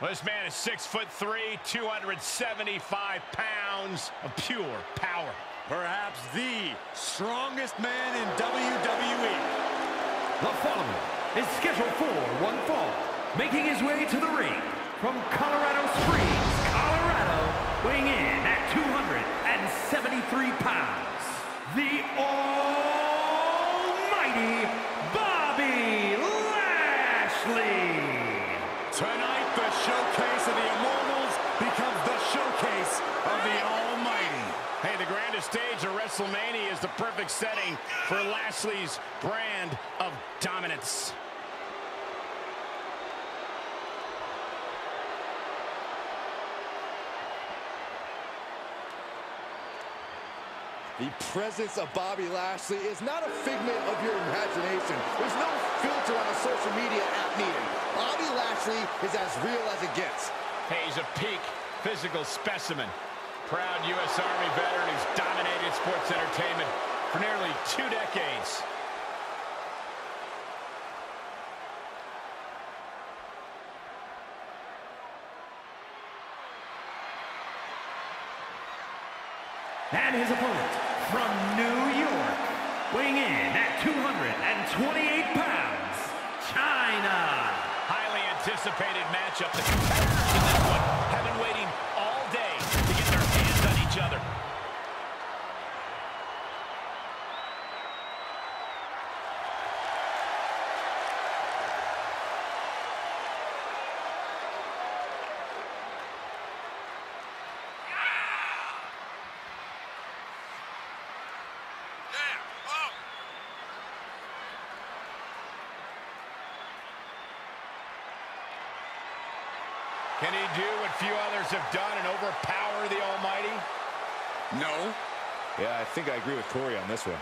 Well, this man is six foot three, 275 pounds of pure power. Perhaps the strongest man in WWE. The following is scheduled for one fall, making his way to the ring from Colorado Springs, Colorado, weighing in at 273 pounds, the almighty Hey, the stage of WrestleMania is the perfect setting for Lashley's brand of dominance. The presence of Bobby Lashley is not a figment of your imagination. There's no filter on a social media app needed. Bobby Lashley is as real as it gets. Hey, he's a peak physical specimen. Proud U.S. Army veteran who's dominated sports entertainment for nearly two decades. And his opponent from New York, weighing in at 228 pounds, Chyna. Highly anticipated matchup. The competitors in this one have been waiting all day to get their hands on each other. Can he do what few others have done and overpower the Almighty? No. Yeah, I think I agree with Corey on this one.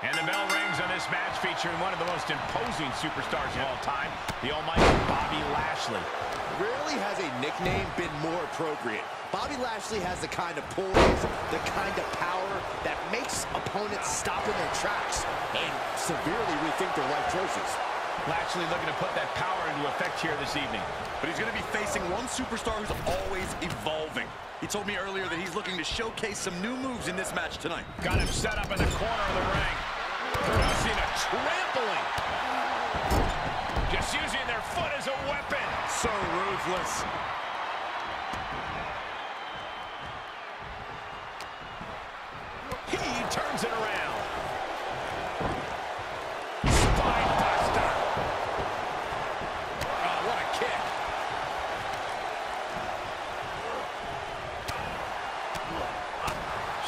And the bell rings on this match featuring one of the most imposing superstars of all time, the almighty Bobby Lashley. Rarely has a nickname been more appropriate. Bobby Lashley has the kind of poise, the kind of power that makes opponents stop in their tracks and severely rethink their life choices. Lashley looking to put that power into effect here this evening. But he's going to be facing one superstar who's always evolving. He told me earlier that he's looking to showcase some new moves in this match tonight. Got him set up in the corner of the ring. Producing a trampling. Just using their foot as a weapon. So ruthless. He turns it around. Spine buster. Oh, what a kick.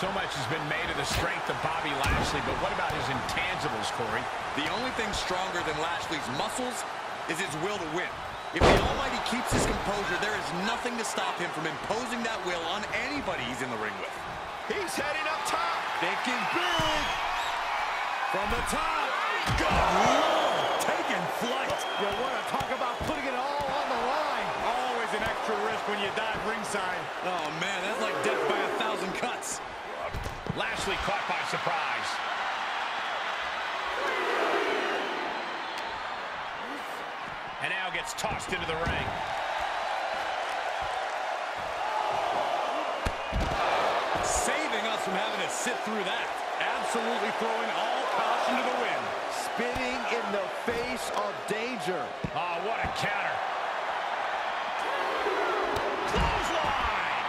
So much has been made of the strength of Bobby Lashley, but what about his intangibles, Corey? The only thing stronger than Lashley's muscles is his will to win. If the keeps his composure, there is nothing to stop him from imposing that will on anybody he's in the ring with. He's heading up top. Thinking big. From the top. Good Lord. Taking flight. You want to talk about putting it all on the line. Always an extra risk when you dive ringside. Oh, man, that's like death by a thousand cuts. Lashley caught by surprise. And now gets tossed into the ring. Saving us from having to sit through that. Absolutely throwing all caution to the wind. Spinning in the face of danger. Oh, what a counter. Clothesline!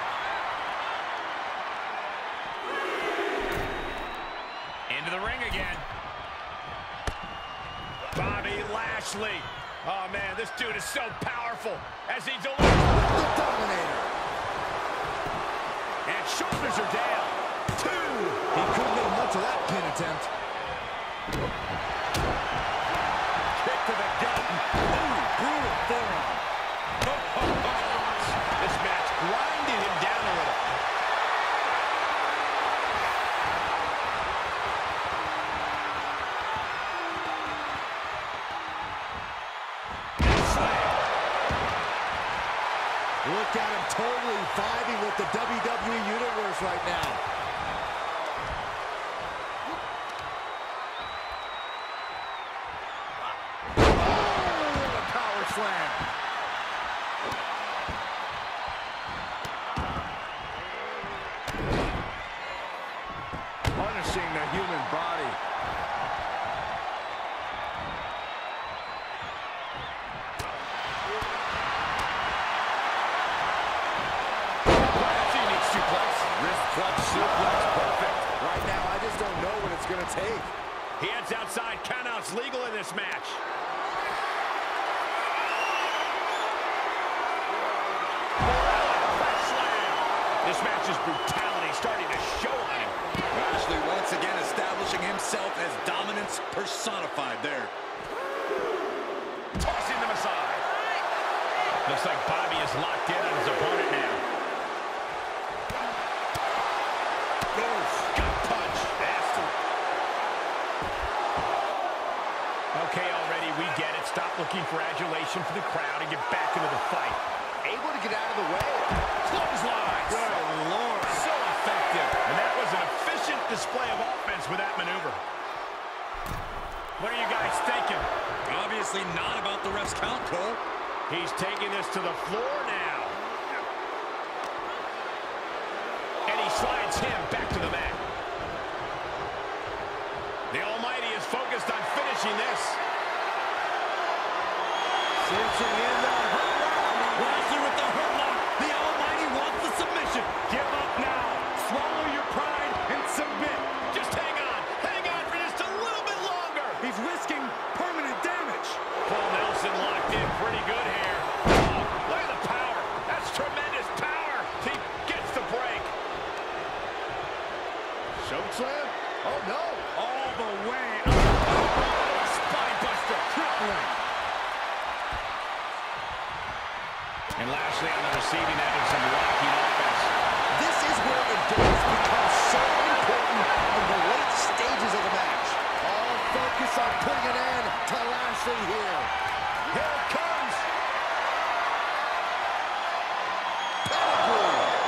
Into the ring again. Bobby Lashley. Oh, man, this dude is so powerful as he delivers. The Dominator. And shoulders are down. Two. He couldn't make much of that pin attempt. Look at him totally vibing with the WWE Universe right now. Oh, power slam. Punishing the human body. Going to take. He heads outside. Countouts legal in this match. This match's brutality starting to show on him. Lashley once again establishing himself as dominance personified there. Tossing them aside. Looks like Bobby is locked in on his opponent Okay, already, we get it. Stop looking for adulation for the crowd and get back into the fight. Able to get out of the way. Clotheslines. Good Lord. So effective. And that was an efficient display of offense with that maneuver. What are you guys thinking? Obviously not about the ref's count, Cole. He's taking this to the floor now. And he slides him back to the mat. The Almighty is focused finishing this. Cinching in the Lashley with the hurt lock. The Almighty wants the submission. Give up now. Swallow your pride and submit. Just hang on. Hang on for just a little bit longer. He's risking permanent damage. full nelson locked in pretty good here. And Lashley on the receiving end of some locking offense. This is where endurance becomes so important in the late stages of the match. All focus on putting an end to Lashley here. Here it comes.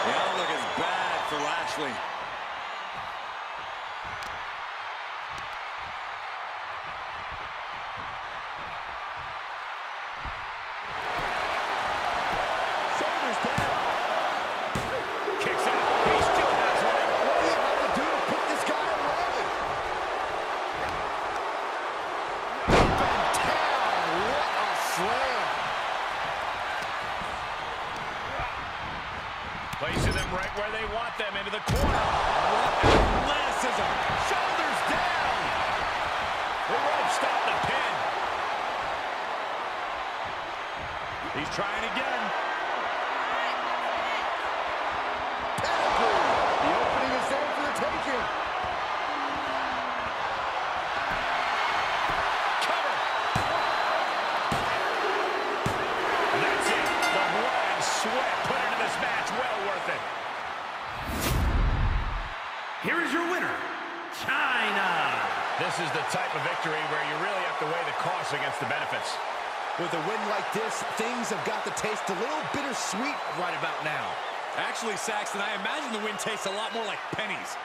The outlook is bad for Lashley. This is the type of victory where you really have to weigh the costs against the benefits. With a win like this, things have got to taste a little bittersweet right about now. Actually, Saxton, I imagine the win tastes a lot more like pennies.